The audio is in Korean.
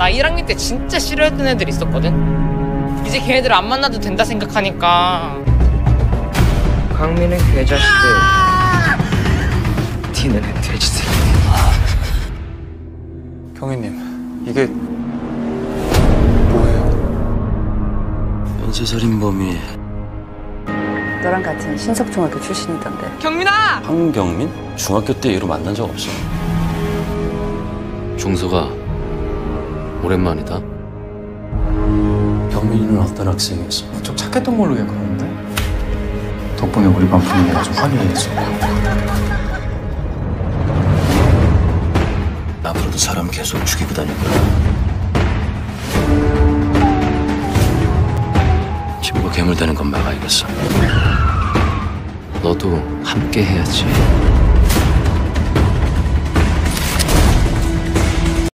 나 1학년 때 진짜 싫어했던 애들 있었거든. 이제 걔네들 안 만나도 된다 생각하니까 강민은 개자식들 니네는 돼지새끼 경위님, 이게 뭐예요? 연쇄살인범이 너랑 같은 신석중학교 출신이던데. 경민아! 황경민? 중학교 때 이후로 만난 적 없어. 중서가 오랜만이다. 경민이는 어떤 학생이었어? 좀 착했던 걸로 기억하는데? 덕분에 우리 반 분위기가 좀 화려해졌어. 앞으로도 사람 계속 죽이고 다닐 거야. 친구가 괴물되는 건 막아야겠어. 너도 함께 해야지.